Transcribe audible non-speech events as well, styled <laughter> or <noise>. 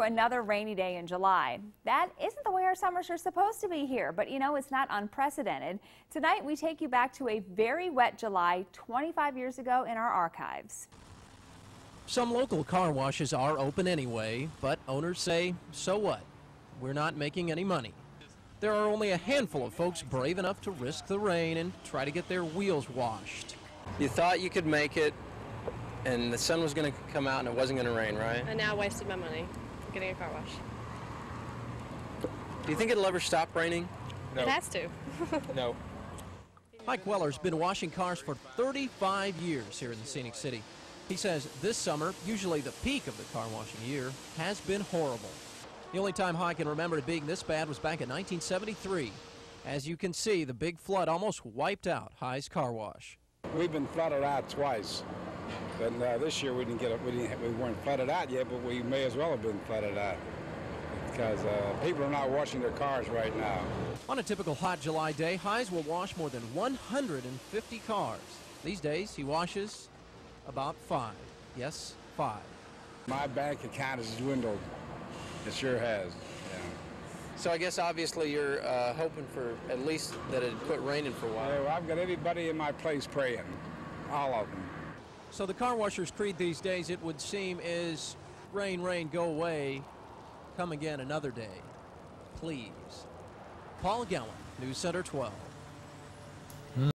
through another rainy day in July. That isn't the way our summers are supposed to be here, but you know, it's not unprecedented. Tonight, we take you back to a very wet July 25 years ago in our archives. Some local car washes are open anyway, but owners say, so what? We're not making any money. There are only a handful of folks brave enough to risk the rain and try to get their wheels washed. You thought you could make it, and the sun was going to come out and it wasn't going to rain, right? I now wasted my money getting a car wash. Do you think it'll ever stop raining? No. It has to. <laughs> no. Mike Weller's been washing cars for 35 years here in the Scenic City. He says this summer, usually the peak of the car washing year, has been horrible. The only time High can remember it being this bad was back in 1973. As you can see, the big flood almost wiped out High's car wash. We've been flooded out twice. And uh, this year we didn't get it. We, didn't, we weren't flooded out yet, but we may as well have been flooded out because uh, people are not washing their cars right now. On a typical hot July day, Highs will wash more than 150 cars. These days, he washes about five. Yes, five. My bank account has dwindled. It sure has. Yeah. So I guess obviously you're uh, hoping for at least that it quit raining for a while. Well, I've got everybody in my place praying, all of them. So the car washer's creed these days, it would seem, is rain, rain, go away, come again another day. Please. Paul Gallen, News Center 12.